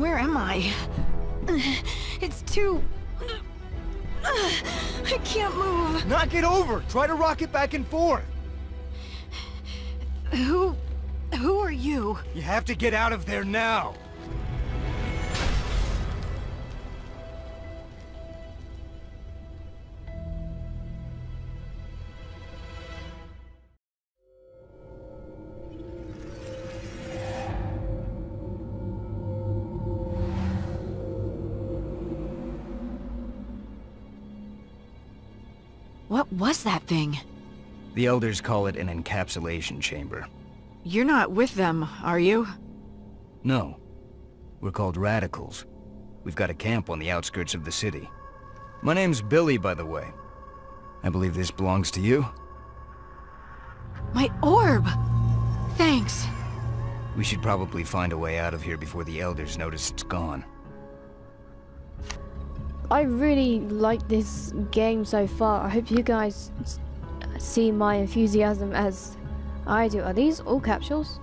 Where am I? It's too... I can't move. Knock it over! Try to rock it back and forth! Who... who are you? You have to get out of there now! Was that thing? The Elders call it an encapsulation chamber. You're not with them, are you? No. We're called Radicals. We've got a camp on the outskirts of the city. My name's Billy, by the way. I believe this belongs to you? My orb! Thanks. We should probably find a way out of here before the Elders notice it's gone. I really like this game so far. I hope you guys see my enthusiasm as I do. Are these all capsules?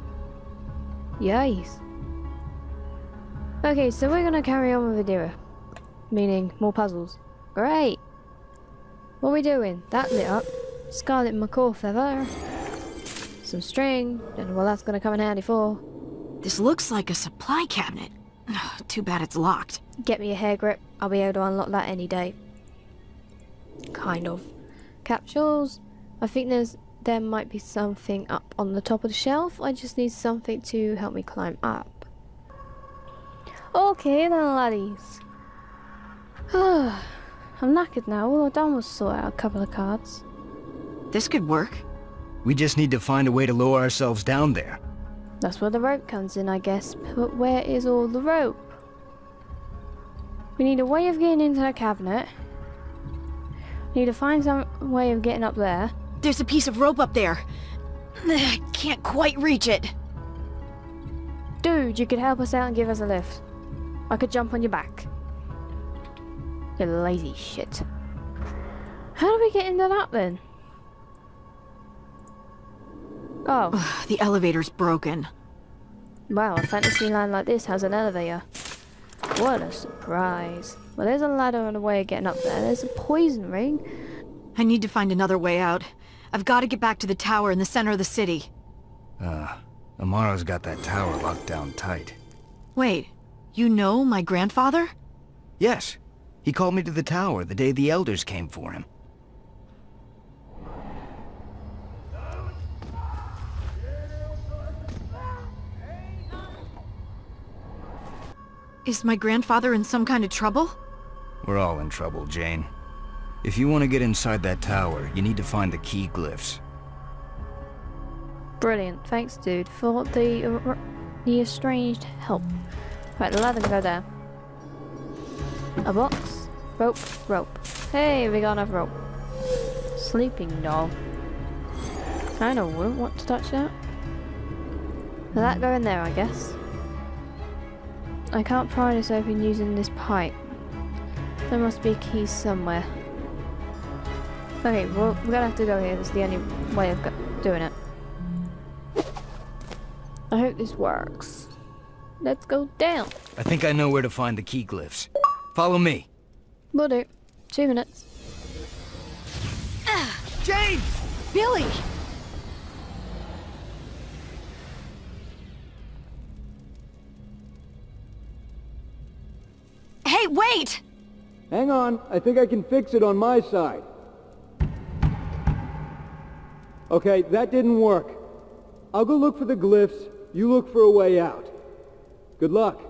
Yes. Okay, so we're gonna carry on with Adera. Meaning more puzzles. Great. What are we doing? That lit up. Scarlet macaw feather. Some string. Don't know what that's gonna come in handy for. This looks like a supply cabinet. Too bad it's locked. Get me a hair grip. I'll be able to unlock that any day. Kind of. Capsules. I think there's there might be something up on the top of the shelf. I just need something to help me climb up. Okay then laddies. I'm knackered now. All I've done was sort out a couple of cards. This could work. We just need to find a way to lower ourselves down there. That's where the rope comes in, I guess. But where is all the rope? We need a way of getting into that cabinet. We need to find some way of getting up there. There's a piece of rope up there. I can't quite reach it. Dude, you could help us out and give us a lift. I could jump on your back. You lazy shit. How do we get into that then? Oh, The elevator's broken. wow, a fantasy land like this has an elevator. What a surprise. Well, there's a ladder and a way of getting up there. There's a poison ring. I need to find another way out. I've got to get back to the tower in the center of the city. Uh, Amaru's got that tower locked down tight. Wait, you know my grandfather? Yes. He called me to the tower the day the Elders came for him. Is my grandfather in some kind of trouble? We're all in trouble, Jane. If you want to get inside that tower, you need to find the key glyphs. Brilliant. Thanks, dude, for the uh, the estranged help. Right, the ladder can go there. A box, rope, rope. Hey, we got enough rope. Sleeping doll. Kinda wouldn't want to touch that. Will that go in there, I guess? I can't pry this open using this pipe. There must be a key somewhere. Okay, well, we're gonna have to go here. This is the only way of doing it. I hope this works. Let's go down. I think I know where to find the key glyphs. Follow me. Will do. Two minutes. James, Billy! Hey, wait! Hang on, I think I can fix it on my side. Okay, that didn't work. I'll go look for the glyphs, you look for a way out. Good luck.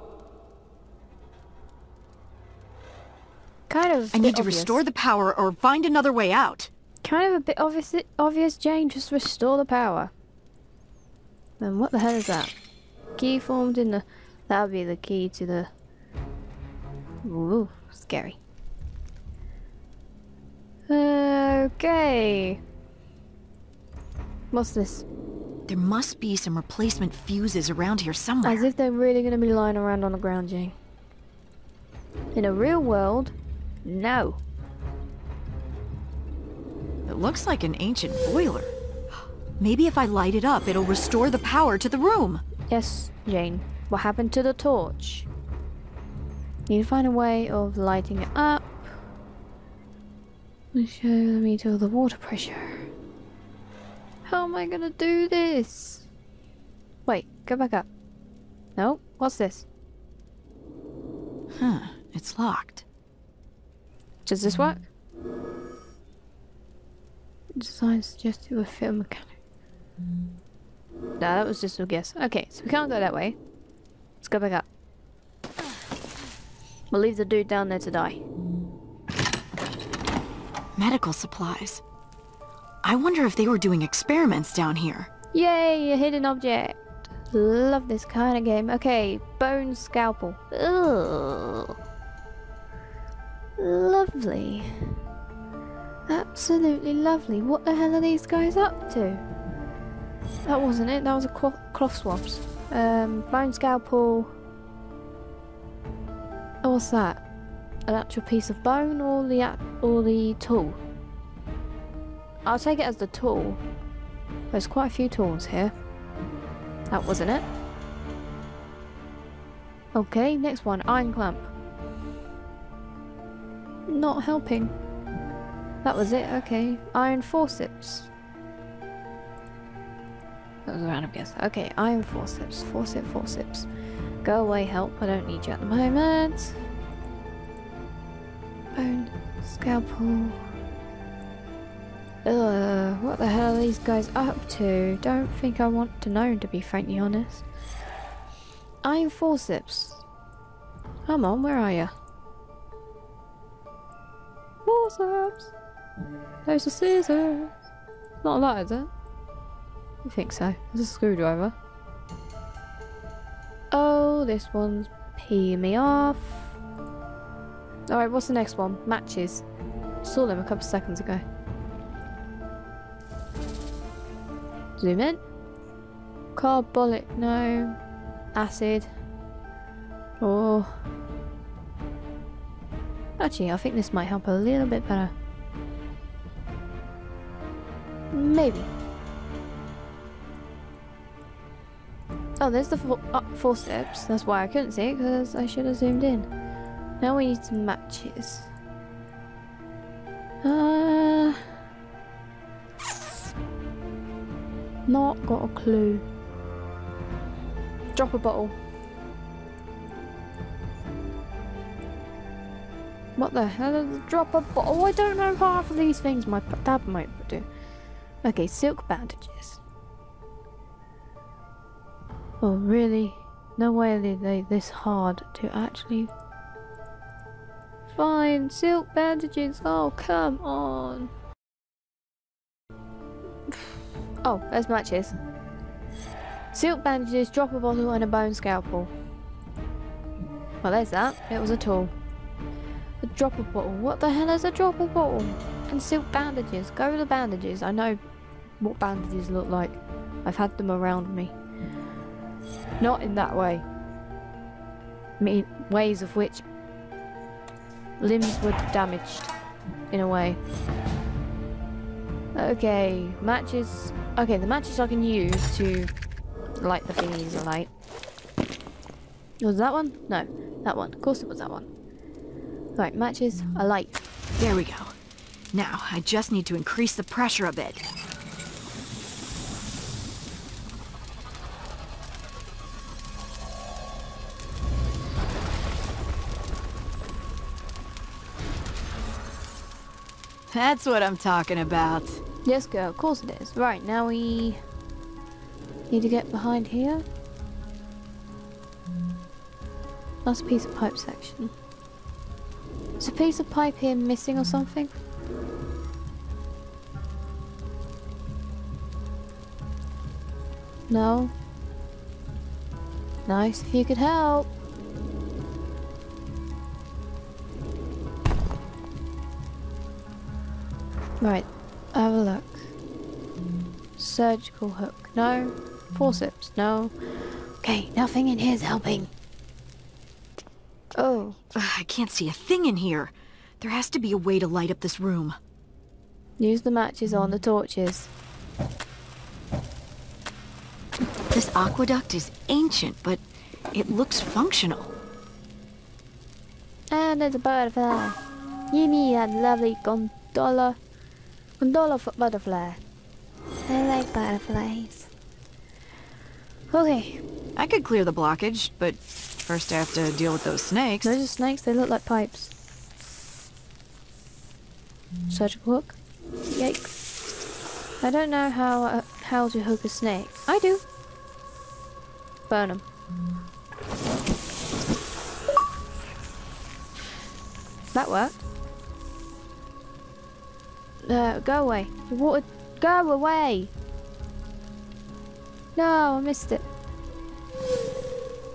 Kind of. I need to restore the power or find another way out. Kind of a bit obvious. Obvious, Jane. Just restore the power. Then what the hell is that? Key formed in the. That would be the key to the. Ooh, scary. Okay. What's this? There must be some replacement fuses around here somewhere. As if they're really going to be lying around on the ground, Jane. In a real world, no. It looks like an ancient boiler. Maybe if I light it up, it'll restore the power to the room. Yes, Jane. What happened to the torch? Need to find a way of lighting it up. Show me to the water pressure. How am I gonna do this? Wait, go back up. No, what's this? Huh, it's locked. Does this work? Design suggested with fit mechanic. Nah, that was just a guess. Okay, so we can't go that way. Let's go back up. We'll leave the dude down there to die. Medical supplies. I wonder if they were doing experiments down here. Yay, a hidden object. Love this kind of game. Okay, bone scalpel. Ugh. Lovely. Absolutely lovely. What the hell are these guys up to? That wasn't it. That was a cloth, cloth swabs. Um, bone scalpel. What's that? An actual piece of bone or the or the tool? I'll take it as the tool. There's quite a few tools here. That wasn't it. Okay, next one, iron clamp. Not helping. That was it, okay. Iron forceps. That was a random guess. Okay, iron forceps, forceps, forceps. Go away, help. I don't need you at the moment. Scalpel. Ugh, what the hell are these guys up to? Don't think I want to know, to be frankly honest. Iron forceps. Come on, where are you? Forceps! Those are scissors! Not a lot, is it? I think so. There's a screwdriver. Oh, this one's peeing me off. Alright, what's the next one? Matches. Saw them a couple seconds ago. Zoom in. Carbolic, no. Acid. Oh. Actually, I think this might help a little bit better. Maybe. Oh, there's the four, uh, four steps. That's why I couldn't see it, because I should have zoomed in. Now we need some matches. Uh, not got a clue. Drop a bottle. What the hell is drop a bottle? I don't know half of these things. My dad might do. Okay, silk bandages. Oh, really? No way are they this hard to actually find silk bandages. Oh, come on. Oh, there's matches. Silk bandages, drop a bottle, and a bone scalpel. Well, there's that. It was a tool. A dropper bottle. What the hell is a dropper bottle? And silk bandages. Go with the bandages. I know what bandages look like. I've had them around me. Not in that way. I mean, ways of which limbs were damaged. In a way. Okay, matches. Okay, the matches I can use to light the thingies I light. Was that one? No, that one. Of course it was that one. Right, matches, a light. There we go. Now, I just need to increase the pressure a bit. That's what I'm talking about. Yes, girl, of course it is. Right, now we need to get behind here. Last piece of pipe section. Is a piece of pipe here missing or something? No? Nice if you could help. Right, have a look. Surgical hook, no. Forceps, no. Okay, nothing in here's helping. Oh, Ugh, I can't see a thing in here. There has to be a way to light up this room. use the matches on the torches. This aqueduct is ancient, but it looks functional. And there's a butterfly. Give me that lovely gondola. Gondola for butterfly. I like butterflies. Okay, I could clear the blockage, but first I have to deal with those snakes. those are snakes, they look like pipes. Surgical hook? Yikes. I don't know how uh, how to hook a snake. I do. Burn them. That worked. Uh, go away. The water, go away. No, I missed it.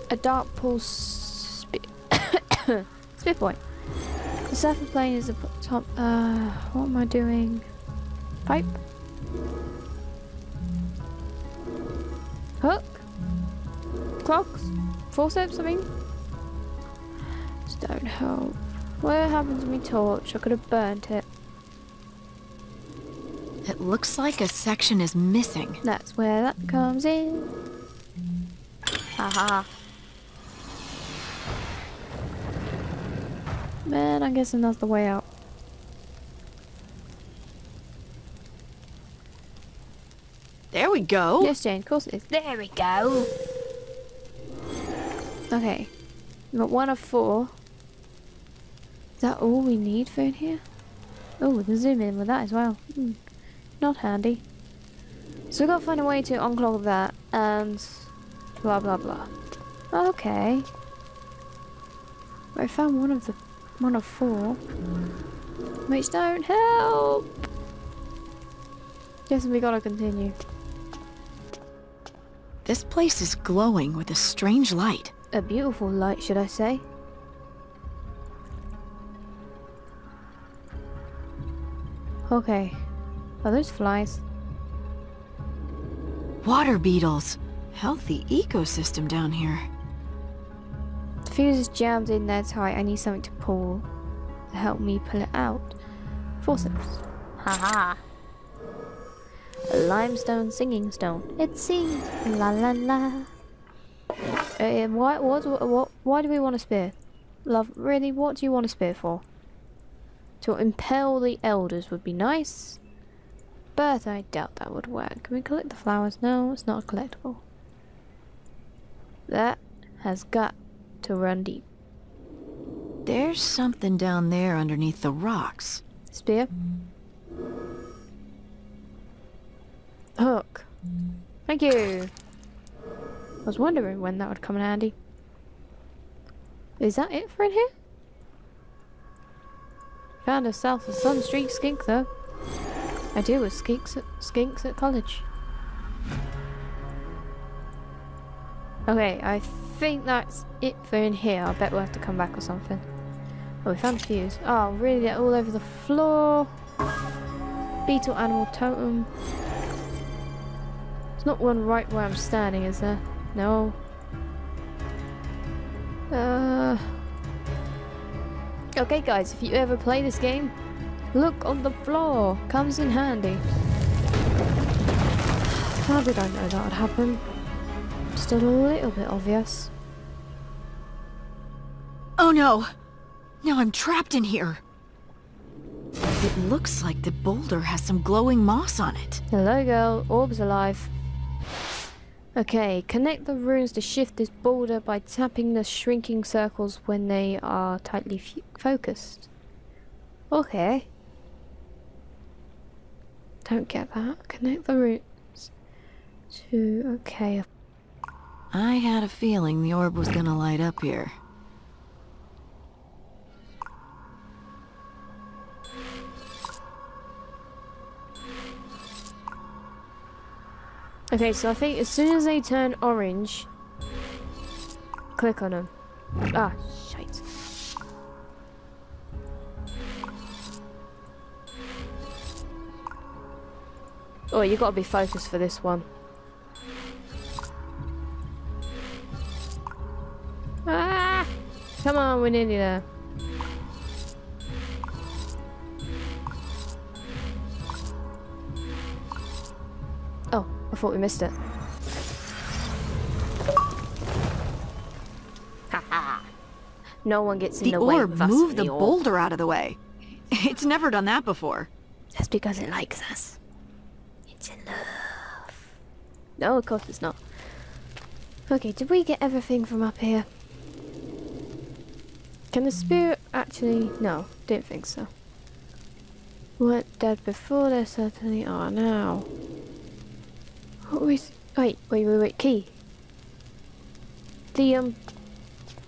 A dark pool spit. spit point. The surface plane is the top. Uh, what am I doing? Pipe. Hook. Clogs. Forceps. I mean. Stone help. What happened to me torch? I could have burnt it. It looks like a section is missing. That's where that comes in. Haha. Man, I'm guessing that's the way out. There we go. Yes, Jane, of course it is. There we go. Okay. We've got one of four. Is that all we need for in here? Oh, we can zoom in with that as well. Hmm. Not handy. So we've got to find a way to unclog that and blah blah blah. Okay. I found one of the one of four. Which don't help. Guess we gotta continue. This place is glowing with a strange light. A beautiful light, should I say? Okay. Are those flies? Water beetles. Healthy ecosystem down here. The fuse is jammed in there tight. I need something to pull to help me pull it out. Forceps. Haha. A limestone singing stone. It sings la la la. Uh, why, what, what, why do we want a spear? Love, really, what do you want a spear for? To impel the elders would be nice. But I doubt that would work. Can we collect the flowers? No, it's not collectible. That has got to run deep. There's something down there underneath the rocks. Spear. Hook. Thank you. I was wondering when that would come in handy. Is that it for in here? Found herself a Sunstreak skink though. I do with skinks at, skinks at college. Okay, I think that's it for in here. I bet we'll have to come back or something. Oh, we found a fuse. Oh, really? They're all over the floor. Beetle animal totem. There's not one right where I'm standing, is there? No. Uh. Okay, guys, if you ever play this game, look on the floor. Comes in handy. How did I know that would happen? Just a little bit obvious. Oh no! Now I'm trapped in here. It looks like the boulder has some glowing moss on it. Hello, girl. Orb's alive. Okay, connect the runes to shift this boulder by tapping the shrinking circles when they are tightly focused. Okay. Don't get that. Connect the roots to... Okay. I had a feeling the orb was gonna light up here. Okay, so I think as soon as they turn orange, click on them. Ah, shite. Oh, you gotta be focused for this one. Ah! Come on, we're nearly there. Oh, I thought we missed it. No one gets in The the, way orb moved the orb. boulder out of the way. It's never done that before. That's because it likes us. It's love. No, of course it's not. Okay, did we get everything from up here? Can the spirit actually... No, didn't think so. Weren't dead before, they certainly are now. What. Wait, wait, wait, wait, key. The, um...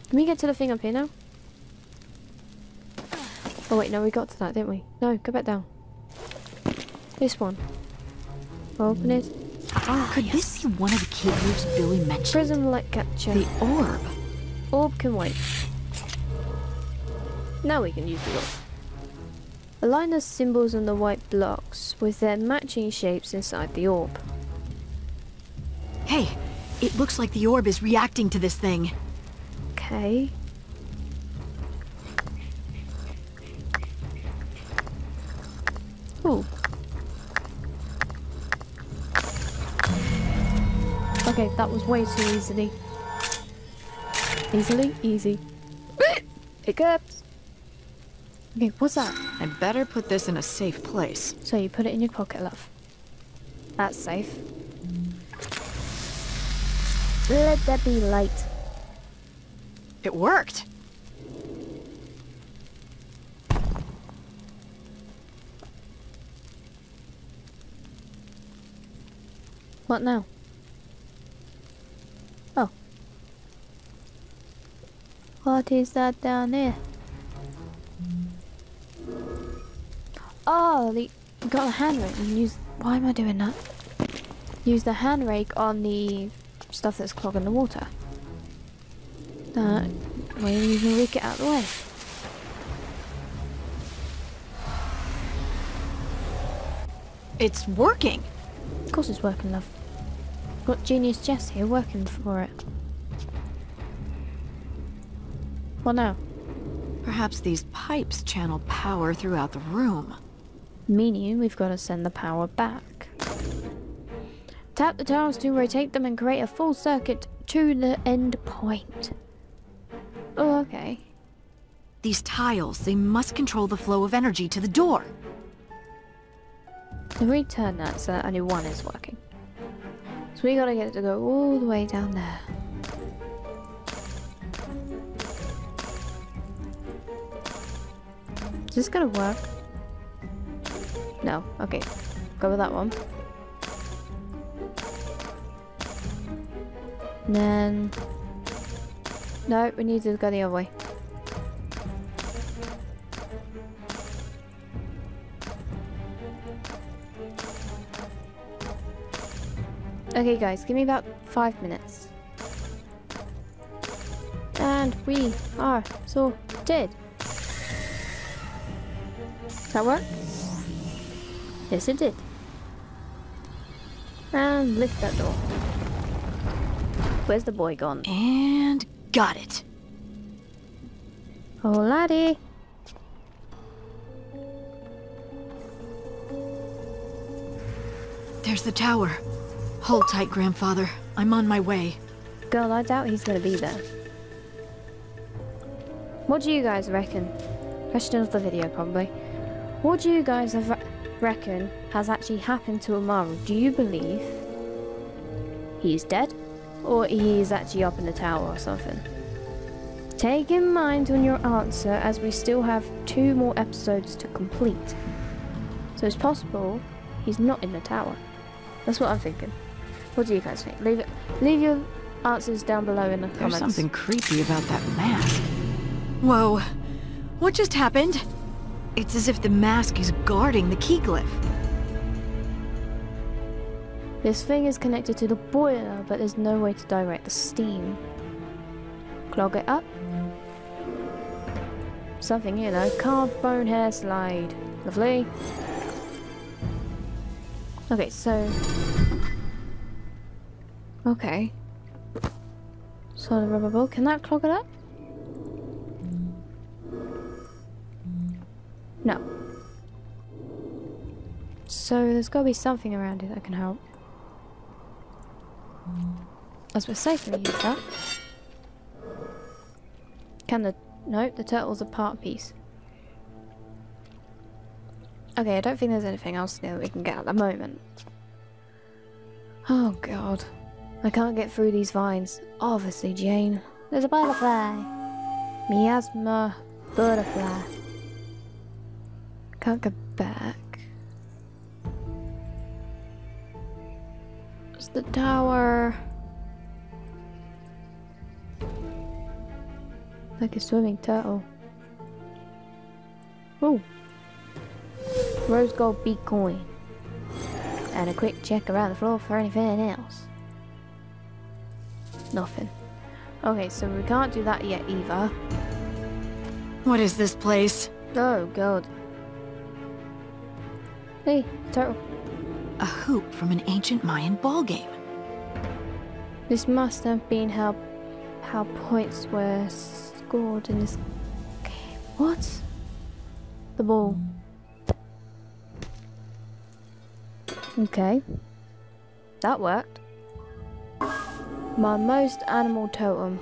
Can we get to the thing up here now? Oh wait, no, we got to that, didn't we? No, go back down. This one. Open it. Ah, Could this be one of the key groups Billy mentioned? Prism light capture. The orb. Orb can wait. Now we can use the orb. Align the symbols on the white blocks with their matching shapes inside the orb. Hey, it looks like the orb is reacting to this thing. Okay. Ooh. Okay, that was way too easily. Easily? Easy. Hiccups! Okay, what's that? I better put this in a safe place. So you put it in your pocket, love. That's safe. Let there be light. It worked. What now? Oh. What is that down there? Oh, the got a hand rake use. Why am I doing that? Use the hand rake on the stuff that's clogging the water. That way you can rake it out of the way. It's working. Of course it's working, love. Got Genius Jess here working for it. What now? Perhaps these pipes channel power throughout the room. Meaning we've got to send the power back. Tap the tiles to rotate them and create a full circuit to the end point. Oh, okay. These tiles, they must control the flow of energy to the door. If we turn that so that only one is working. So we gotta get it to go all the way down there. Is this gonna work? No, okay. Go with that one. And then... No, we need to go the other way. Okay guys, give me about five minutes. And we are sorted. That work? Yes it did. And lift that door. Where's the boy gone? And got it. Oh laddie! There's the tower. Hold tight, grandfather. I'm on my way. Girl, I doubt he's gonna be there. What do you guys reckon? Question of the video, probably. What do you guys have reckon has actually happened to Amaru? Do you believe he's dead? Or he's actually up in the tower or something? Take in mind on your answer as we still have two more episodes to complete. So it's possible he's not in the tower. That's what I'm thinking. What do you guys think? Leave it leave your answers down below in the There's comments. something creepy about that mask. Whoa. What just happened? It's as if the mask is guarding the key glyph. This thing is connected to the boiler, but there's no way to direct the steam. Clog it up. Something here though. Carved bone hair slide. Lovely. Okay, so. Okay. Solid rubber ball. Can that clog it up? No. So there's got to be something around it that can help. As we're safely use that. Can the No, the turtle's a part piece. Okay, I don't think there's anything else near that we can get at the moment. Oh god. I can't get through these vines. Obviously, Jane. There's a butterfly. Miasma butterfly. Can't go back. It's the tower. Like a swimming turtle. Oh. Rose gold beat coin. And a quick check around the floor for anything else. Nothing. Okay, so we can't do that yet either. What is this place? Oh god. Hey, turtle. A hoop from an ancient Mayan ball game. This must have been how how points were scored in this game. What? The ball. Okay. That worked. My most animal totem.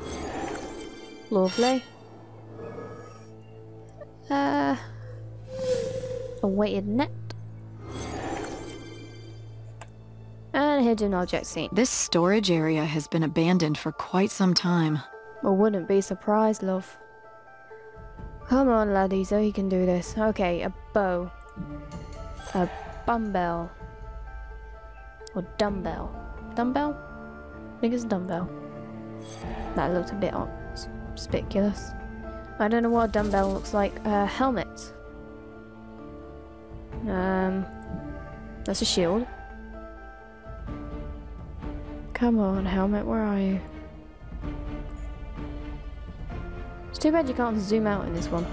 Lovely. Uh, a weighted net. Hidden object scene. This storage area has been abandoned for quite some time. I wouldn't be surprised, love. Come on, laddie, so you can do this. Okay, a bow. A bumbbell. Or dumbbell. Dumbbell? I think it's a dumbbell. That looked a bit conspicuous. I don't know what a dumbbell looks like. A helmet. Um, that's a shield. Come on, helmet, where are you? It's too bad you can't zoom out in this one.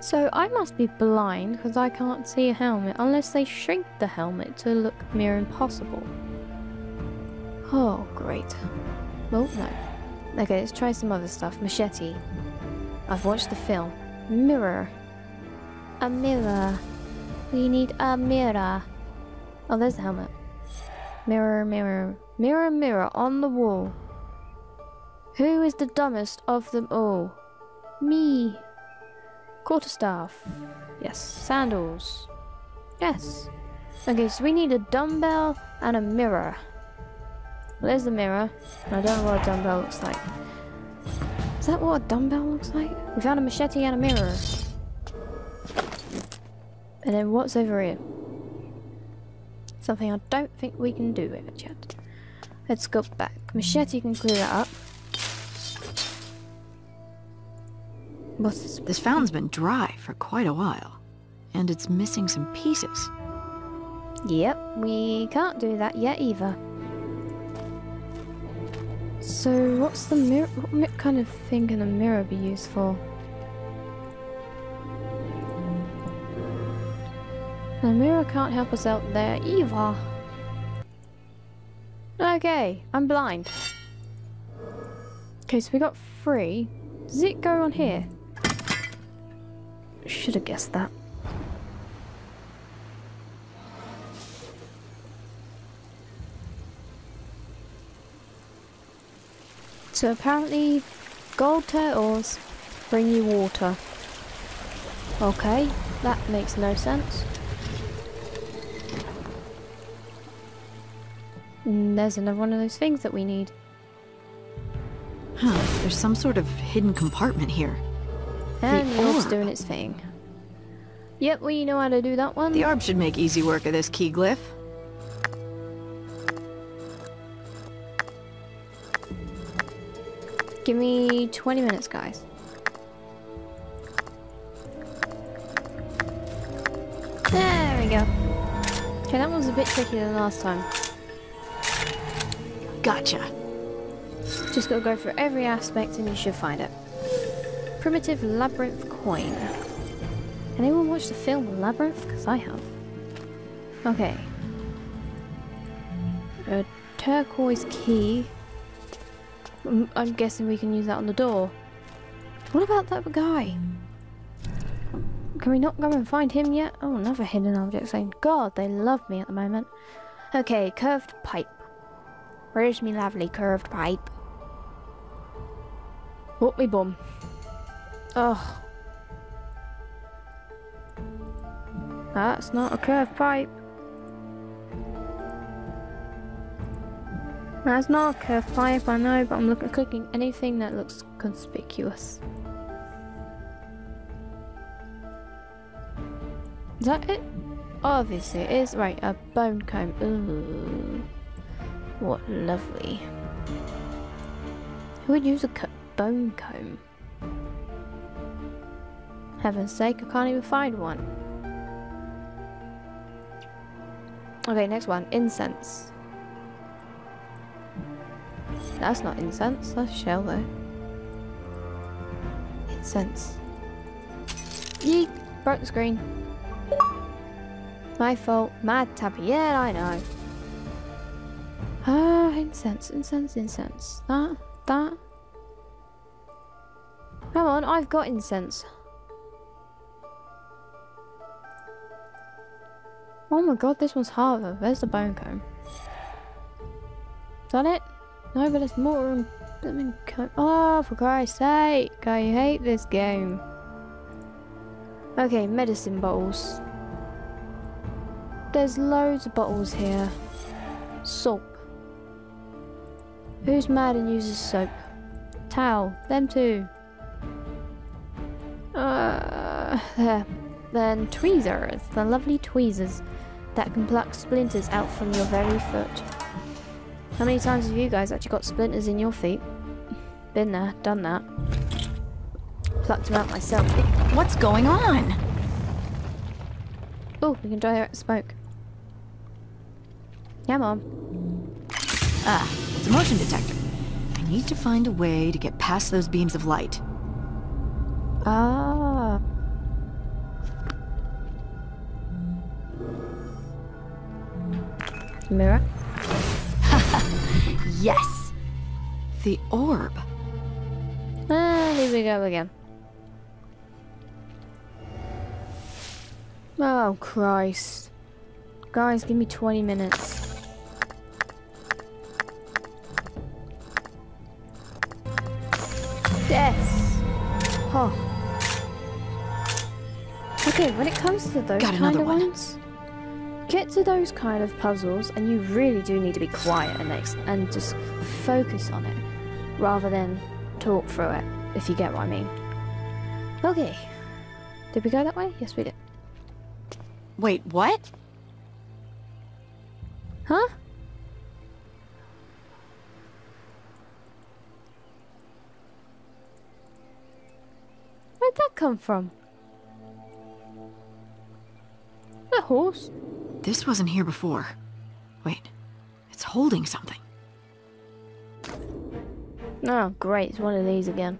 So I must be blind because I can't see a helmet unless they shrink the helmet to look near impossible. Oh, great. Well, no. Okay, let's try some other stuff. Machete. I've watched the film. Mirror. A mirror. We need a mirror. Oh, there's the helmet. Mirror, mirror, mirror, mirror on the wall. Who is the dumbest of them all? Me. Quarterstaff. Yes. Sandals. Yes. Okay, so we need a dumbbell and a mirror. Well, there's the mirror. I don't know what a dumbbell looks like. Is that what a dumbbell looks like? We found a machete and a mirror. And then what's over here? Something I don't think we can do with it yet. Let's go back. Machete can clear that up. What's this? This fountain's been dry for quite a while. And it's missing some pieces. Yep, we can't do that yet either. So what's the mirror? What kind of thing can a mirror be used for? The mirror can't help us out there either. Okay, I'm blind. Okay, so we got three. Does it go on here? Should have guessed that. So apparently, gold turtles bring you water. Okay, that makes no sense. And there's another one of those things that we need. Huh, there's some sort of hidden compartment here. And The yours orb. doing its thing. Yep, we know how to do that one. The orb should make easy work of this key glyph. Give me 20 minutes, guys. There we go. Okay, that one's a bit trickier than last time. Gotcha. Just gotta go through every aspect and you should find it. Primitive Labyrinth Coin. Anyone watch the film Labyrinth? Because I have. Okay. A turquoise key. I'm guessing we can use that on the door. What about that guy? Can we not go and find him yet? Oh, another hidden object saying, God, they love me at the moment. Okay, curved pipe. Where's me lovely curved pipe? What me bum? Oh. That's not a curved pipe. That's not a curved pipe, I know, but I'm looking clicking anything that looks conspicuous. Is that it? Obviously it is. Right, a bone comb. Ooh. What lovely. Who would use a bone comb? Heaven's sake, I can't even find one. Okay, next one. Incense. That's not incense, that's shell though. Incense. Yeet! Broke the screen. My fault. Mad tappy. Yeah, I know. Ah, incense, incense, incense. That, that. Come on, I've got incense. Oh my god, this one's harder. Where's the bone comb? Is that it? No, but there's more on blooming comb. Oh, for Christ's sake. I hate this game. Okay, medicine bottles. There's loads of bottles here. Soap. Who's mad and uses soap? Towel. Them too. Uh, there. Then tweezers. The lovely tweezers that can pluck splinters out from your very foot. How many times have you guys actually got splinters in your feet? Been there, done that. Plucked them out myself. What's going on? Oh, we can direct smoke. Yeah, Mom. Ah, it's a motion detector. I need to find a way to get past those beams of light. Ah. Mirror? Yes! The orb. Ah, here we go again. Oh, Christ. Guys, give me 20 minutes. Death. Oh. Okay, when it comes to those Got kind of one. ones, get to those kind of puzzles, and you really do need to be quiet and ex- and just focus on it, rather than talk through it. If you get what I mean. Okay. Did we go that way? Yes, we did. Wait, what? Huh? Where'd that come from? A horse? This wasn't here before. Wait, it's holding something. Oh, great. It's one of these again.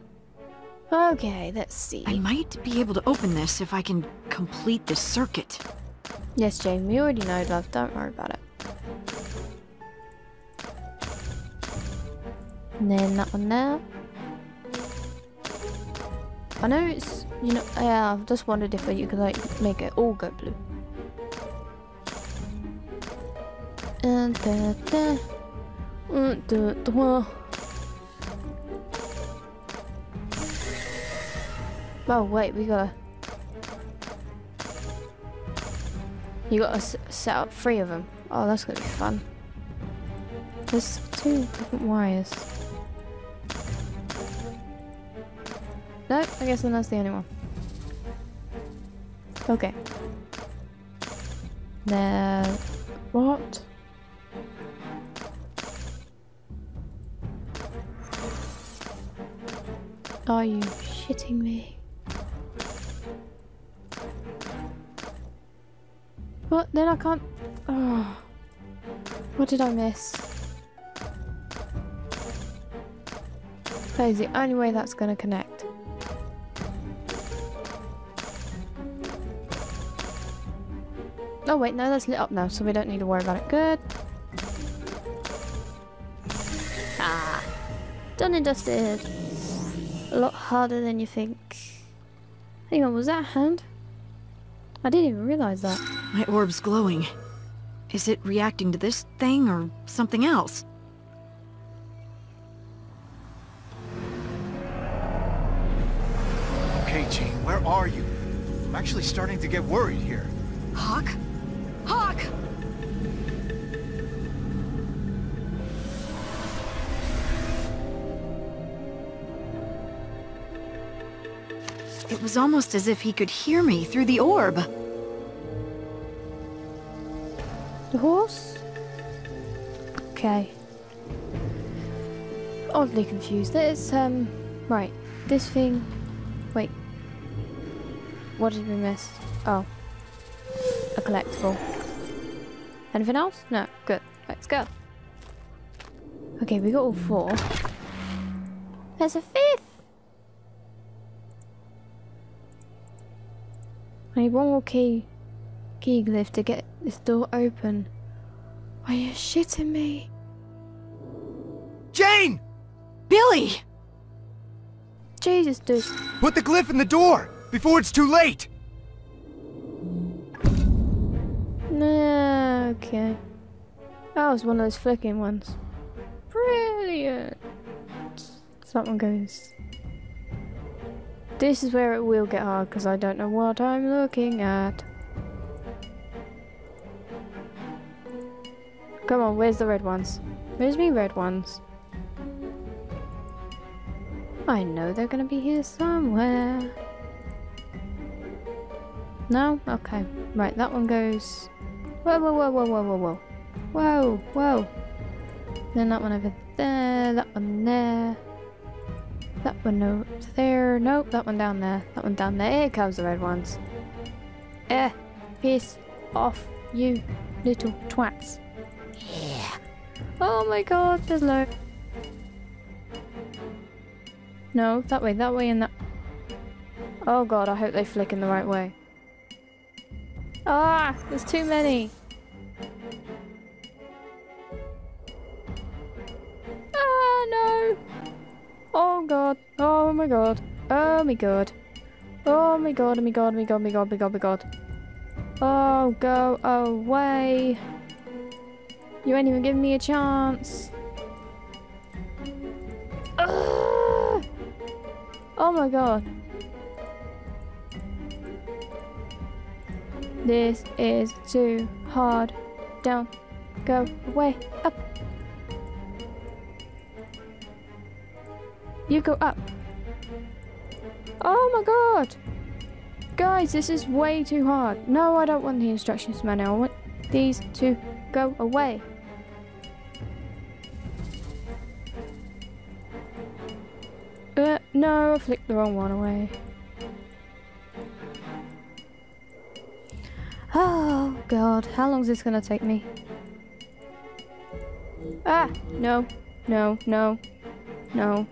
Okay, let's see. I might be able to open this if I can complete the circuit. Yes, Jane, we already know, love. Don't worry about it. And then that one there. I know it's, you know, yeah, I've just wondered if you could, like, make it all go blue. Uh, da da. Oh, wait, we gotta. You gotta set up three of them. Oh, that's gonna be fun. There's two different wires. No, I guess then that's the only one. Okay. There. What? Are you shitting me? What? Then I can't. Oh. What did I miss? That is the only way that's going to connect. Oh wait, no, that's lit up now, so we don't need to worry about it. Good. Ah. Done and dusted. A lot harder than you think. Hang on, was that a hand? I didn't even realize that. My orb's glowing. Is it reacting to this thing or something else? Okay, Jane, where are you? I'm actually starting to get worried here. Hawk? Hawk! Was almost as if he could hear me through the orb. The horse? Okay. Oddly confused. It's, um, right. This thing. Wait. What did we miss? Oh. A collectible. Anything else? No. Good. Let's go. Okay, we got all four. There's a fifth! I need one more key. Key glyph to get this door open. Are you shitting me? Jane! Billy! Jesus, dude. Put the glyph in the door! Before it's too late! Nah, okay. That was one of those flicking ones. Brilliant. So that one goes. This is where it will get hard because I don't know what I'm looking at. Come on, where's the red ones? Where's me red ones? I know they're gonna be here somewhere. No? Okay. Right, that one goes... Whoa, whoa, whoa, whoa, whoa, whoa, whoa. Whoa, whoa. Then that one over there, that one there. That one over there. Nope, that one down there. That one down there. Here comes the red ones. Eh, piss off, you little twats. Yeah. Oh my god, there's low. No, that way, that way, and that. Oh god, I hope they flick in the right way. Ah, there's too many. Ah, no. Oh god. Oh my god. Oh my god. Oh my god, oh my god, oh my god, oh my god, oh my god, oh my god. Oh, go away. You ain't even giving me a chance. Ah! Oh my god. This is too hard. Down. Go away. Up. You go up. Oh my god. Guys, this is way too hard. No, I don't want the instructions manual. I want these to go away. Uh, no, I flicked the wrong one away. Oh god, how long is this gonna take me? Ah, no, no, no, no,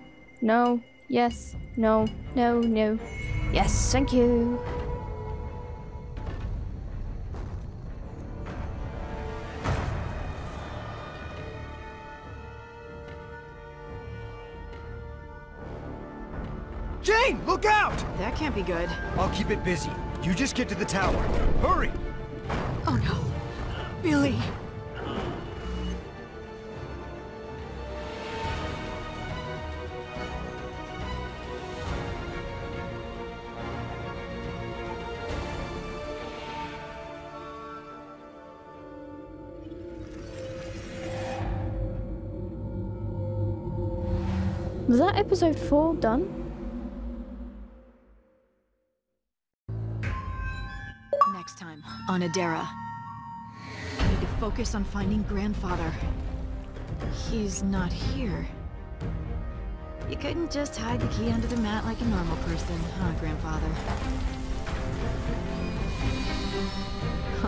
no, yes, no, no, no. Yes, thank you. Jane, look out! That can't be good. I'll keep it busy. You just get to the tower. Hurry! Oh no. Billy. That episode 4 done? Next time, on Adera. I need to focus on finding grandfather. He's not here. You couldn't just hide the key under the mat like a normal person, huh, grandfather?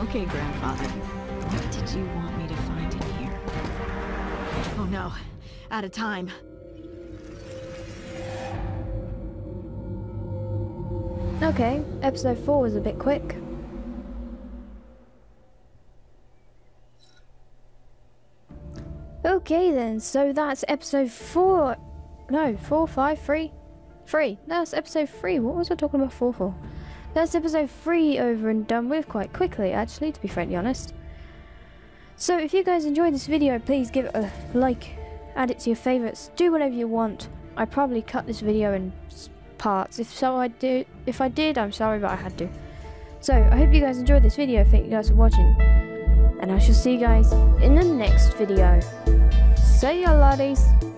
Okay, grandfather. What did you want me to find in here? Oh no. Out of time. Okay, episode 4 was a bit quick. Okay then, so that's episode 4. No, 4, 5, 3? 3. That's episode 3. What was I talking about 4 for? that's episode 3 over and done with quite quickly, actually, to be frankly honest. So if you guys enjoyed this video, please give it a like, add it to your favourites, do whatever you want. I probably cut this video in parts. If so, I did. If I did, I'm sorry, but I had to. So I hope you guys enjoyed this video. Thank you guys for watching, and I shall see you guys in the next video. See ya, laddies.